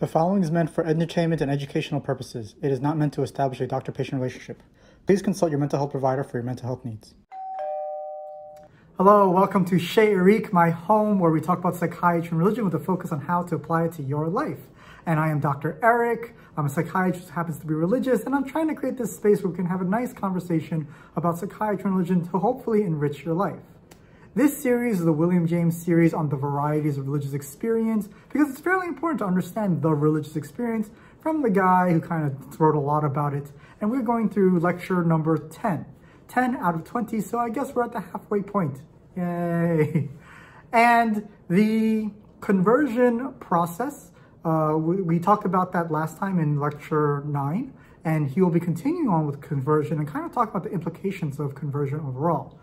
The following is meant for entertainment and educational purposes. It is not meant to establish a doctor patient relationship. Please consult your mental health provider for your mental health needs. Hello, welcome to Chez Eric, my home, where we talk about psychiatry and religion with a focus on how to apply it to your life. And I am Dr. Eric. I'm a psychiatrist who happens to be religious, and I'm trying to create this space where we can have a nice conversation about psychiatry and religion to hopefully enrich your life. This series is the William James series on the varieties of religious experience because it's fairly important to understand the religious experience from the guy who kind of wrote a lot about it. And we're going through lecture number 10. 10 out of 20, so I guess we're at the halfway point. Yay! And the conversion process, uh, we, we talked about that last time in lecture 9, and he will be continuing on with conversion and kind of talk about the implications of conversion overall.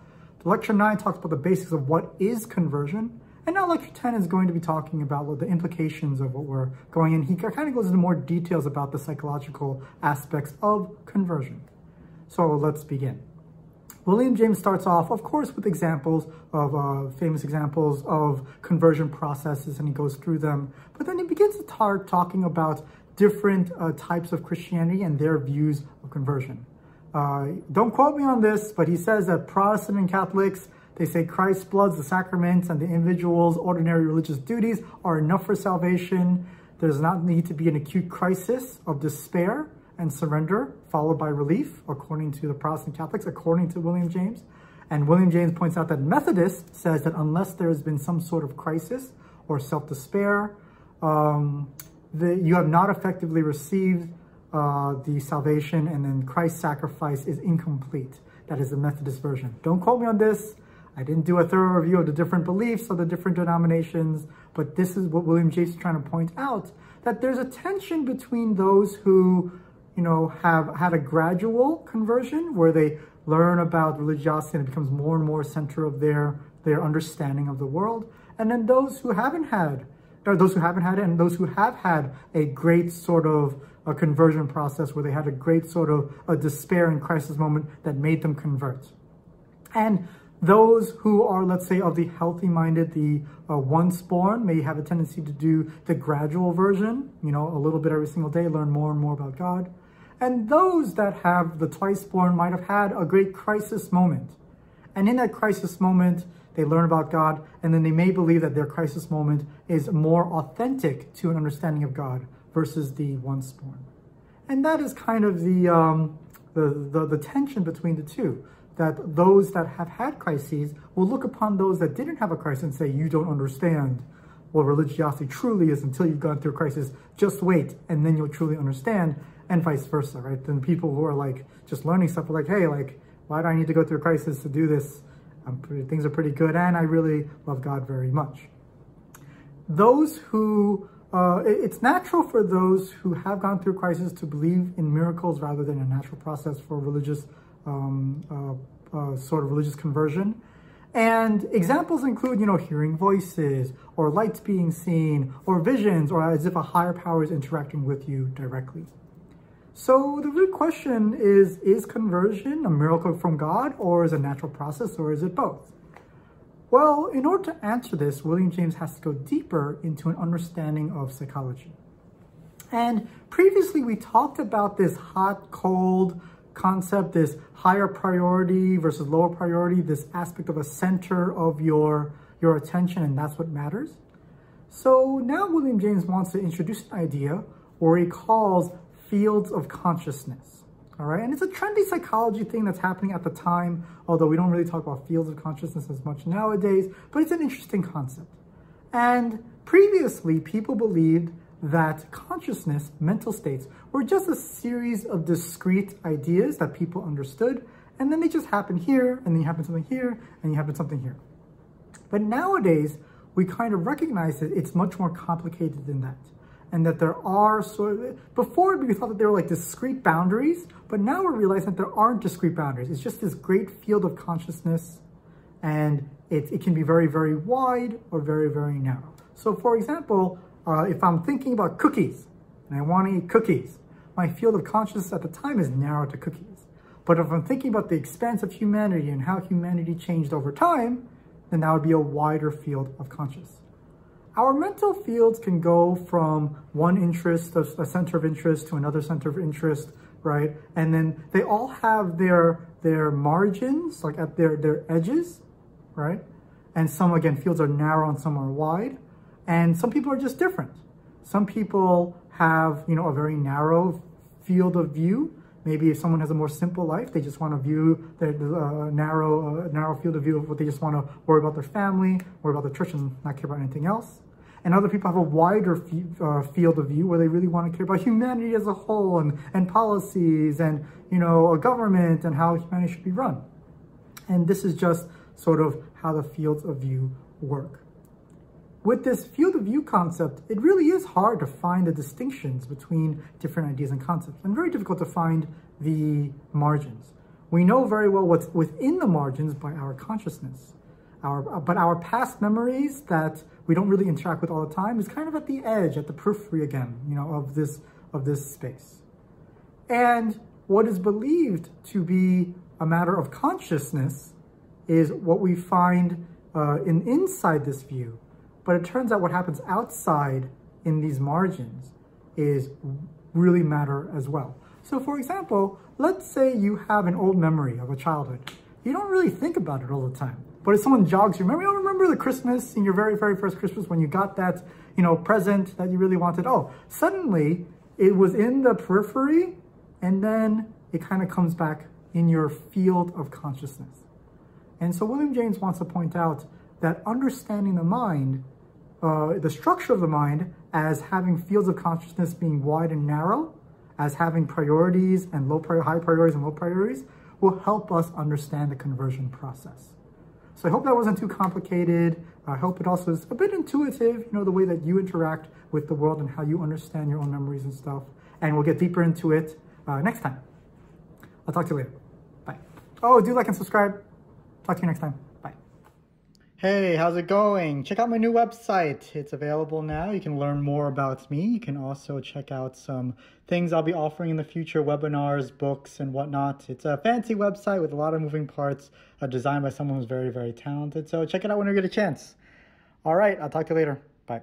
Lecture 9 talks about the basics of what is conversion, and now lecture 10 is going to be talking about the implications of what we're going in. He kind of goes into more details about the psychological aspects of conversion. So let's begin. William James starts off, of course, with examples of uh, famous examples of conversion processes, and he goes through them. But then he begins to start talking about different uh, types of Christianity and their views of conversion. Uh, don't quote me on this, but he says that Protestant and Catholics, they say Christ's blood, the sacraments, and the individual's ordinary religious duties are enough for salvation. There does not need to be an acute crisis of despair and surrender, followed by relief, according to the Protestant Catholics, according to William James. And William James points out that Methodist says that unless there has been some sort of crisis or self-despair, um, you have not effectively received uh, the salvation and then Christ's sacrifice is incomplete. That is the Methodist version. Don't quote me on this. I didn't do a thorough review of the different beliefs of the different denominations, but this is what William James is trying to point out, that there's a tension between those who, you know, have had a gradual conversion where they learn about religiosity and it becomes more and more center of their, their understanding of the world, and then those who haven't had, or those who haven't had it, and those who have had a great sort of a conversion process where they had a great sort of a despair and crisis moment that made them convert. And those who are, let's say, of the healthy-minded, the uh, once born, may have a tendency to do the gradual version, you know, a little bit every single day, learn more and more about God. And those that have the twice born might have had a great crisis moment. And in that crisis moment, they learn about God, and then they may believe that their crisis moment is more authentic to an understanding of God versus the once born. And that is kind of the, um, the, the, the tension between the two, that those that have had crises will look upon those that didn't have a crisis and say, you don't understand what religiosity truly is until you've gone through a crisis. Just wait, and then you'll truly understand, and vice versa, right? Then people who are like just learning stuff are like, hey, like, why do I need to go through a crisis to do this? Pretty, things are pretty good, and I really love God very much. Those who uh, it's natural for those who have gone through crisis to believe in miracles rather than a natural process for religious um, uh, uh, sort of religious conversion. And examples include, you know, hearing voices or lights being seen or visions or as if a higher power is interacting with you directly. So the real question is, is conversion a miracle from God or is it a natural process or is it both? Well, in order to answer this, William James has to go deeper into an understanding of psychology. And previously we talked about this hot, cold concept, this higher priority versus lower priority, this aspect of a center of your, your attention, and that's what matters. So now William James wants to introduce an idea where he calls fields of consciousness. All right, and it's a trendy psychology thing that's happening at the time, although we don't really talk about fields of consciousness as much nowadays, but it's an interesting concept. And previously, people believed that consciousness, mental states, were just a series of discrete ideas that people understood, and then they just happen here, and then you happen something here, and you happen something here. But nowadays, we kind of recognize that it's much more complicated than that and that there are sort of, before we thought that there were like discrete boundaries, but now we're realizing that there aren't discrete boundaries. It's just this great field of consciousness and it, it can be very, very wide or very, very narrow. So for example, uh, if I'm thinking about cookies and I want to eat cookies, my field of consciousness at the time is narrow to cookies. But if I'm thinking about the expanse of humanity and how humanity changed over time, then that would be a wider field of consciousness. Our mental fields can go from one interest, a center of interest to another center of interest, right? And then they all have their their margins, like at their, their edges, right? And some, again, fields are narrow and some are wide. And some people are just different. Some people have, you know, a very narrow field of view. Maybe if someone has a more simple life, they just want to view their uh, narrow, uh, narrow field of view of what they just want to worry about their family, worry about the church, and not care about anything else. And other people have a wider uh, field of view where they really want to care about humanity as a whole and, and policies and, you know, a government and how humanity should be run. And this is just sort of how the fields of view work. With this field of view concept, it really is hard to find the distinctions between different ideas and concepts and very difficult to find the margins. We know very well what's within the margins by our consciousness. Our, but our past memories that we don't really interact with all the time is kind of at the edge, at the periphery again, you know, of this, of this space. And what is believed to be a matter of consciousness is what we find uh, in inside this view. But it turns out what happens outside in these margins is really matter as well. So for example, let's say you have an old memory of a childhood. You don't really think about it all the time. But if someone jogs you, remember, you oh, remember the Christmas in your very, very first Christmas when you got that, you know, present that you really wanted? Oh, suddenly it was in the periphery and then it kind of comes back in your field of consciousness. And so William James wants to point out that understanding the mind, uh, the structure of the mind as having fields of consciousness being wide and narrow, as having priorities and low prior, high priorities and low priorities, will help us understand the conversion process. So I hope that wasn't too complicated. I hope it also is a bit intuitive, you know, the way that you interact with the world and how you understand your own memories and stuff. And we'll get deeper into it uh, next time. I'll talk to you later. Bye. Oh, do like and subscribe. Talk to you next time. Hey, how's it going? Check out my new website. It's available now. You can learn more about me. You can also check out some things I'll be offering in the future, webinars, books, and whatnot. It's a fancy website with a lot of moving parts, uh, designed by someone who's very, very talented. So check it out when you get a chance. All right, I'll talk to you later. Bye.